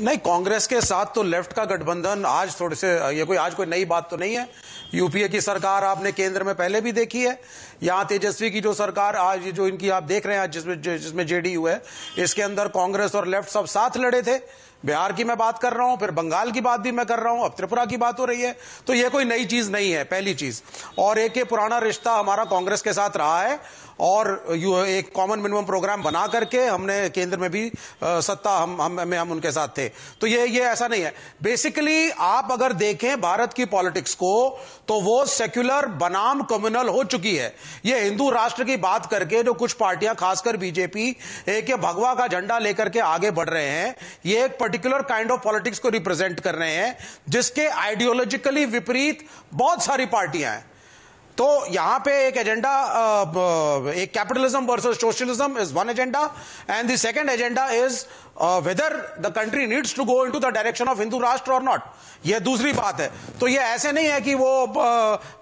नहीं, कांग्रेस के साथ तो लेफ़्ट का गठबंधन आज थोड़े से, ये कोई, आज कोई नई बात तो नहीं है। यूपीए की सरकार आपने केंद्र में पहले भी देखी है। यहाँ तेजस्वी की जो सरकार आज, जो इनकी आप देख रहे हैं जिसमें जिसमें जेडीयू है, इसके अंदर कांग्रेस और लेफ़्ट सब साथ लड़े थे। बिहार की मैं बात कर रहा हूँ, फिर बंगाल की बात भी मैं कर रहा हूँ, अब त्रिपुरा की बात हो रही है तो ये कोई नई चीज़ नहीं है, पहली चीज़। और एक ये पुराना रिश्ता हमारा कांग्रेस के साथ रहा है, और एक कॉमन मिनिमम प्रोग्राम बना करके हमने केंद्र में भी सत्ता हम हम, में हम उनके साथ थे। तो ये ये ऐसा नहीं है। बेसिकली आप अगर देखें भारत की पॉलिटिक्स को तो वो सेक्युलर बनाम कम्युनल हो चुकी है। ये हिंदू राष्ट्र की बात करके जो कुछ पार्टियाँ, खासकर बीजेपी, एक भगवा का झंडा लेकर के आगे बढ़ रहे हैं, ये एक पर्टिकुलर काइंड ऑफ़ पॉलिटिक्स को रिप्रेजेंट कर रहे हैं जिसके आइडियोलॉजिकली विपरीत बहुत सारी पार्टियाँ हैं। तो यहाँ पे एक एजेंडा एक capitalism versus socialism is one agenda and the second agenda is whether the country needs to go into the direction of Hindu Rashtra और नॉट यह दूसरी बात है। तो ये ऐसे नहीं है कि वो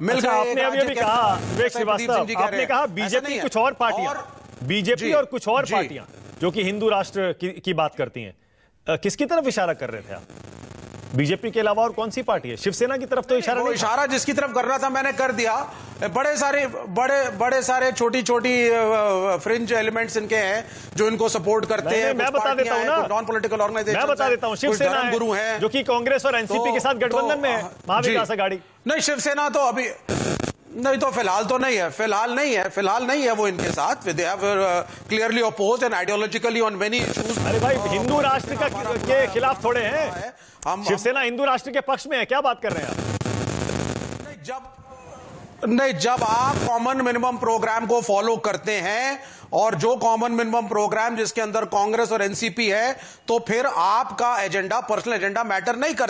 मिल अच्छा, आपने अभी अभी कहा आपने कहा बीजेपी कुछ और पार्टियाँ। बीजेपी और कुछ और पार्टियाँ जो कि हिंदू राष्ट्र की, की बात करती हैं। किसकी तरफ़ इशारा कर रहे थे आप? बीजेपी के अलावा और कौन सी पार्टी है? शिवसेना की तरफ़ तो इशारा नहीं इशारा जिसकी तरफ़ कर रहा था मैंने कर दिया। बड़े सारे बड़े बड़े सारे छोटी छोटी फ्रिंज एलिमेंट्स इनके हैं जो इनको सपोर्ट करते हैं मैं बता देता हूँ नॉन पॉलिटिकल ऑर्गेनाइजेशन मैं बता देता हूँ शिवसेना गुरु है। जो की कांग्रेस और एनसीपी तो, के साथ गठबंधन में है तो, महाविकास अघाड़ी नहीं शिवसेना तो अभी नहीं तो फ़िलहाल तो नहीं है फ़िलहाल नहीं है फ़िलहाल नहीं है वो इनके साथ। They have clearly oppose and ideologically on many issues अरे भाई हिंदू राष्ट्र का के खिलाफ थोड़े हैं। हम शिवसेना हिंदू राष्ट्र के पक्ष में है क्या बात कर रहे हैं आप? जब नहीं जब आप कॉमन मिनिमम प्रोग्राम को फॉलो करते हैं और जो कॉमन मिनिमम प्रोग्राम जिसके अंदर कांग्रेस और एनसीपी है तो फिर आपका एजेंडा पर्सनल एजेंडा मैटर नहीं करता।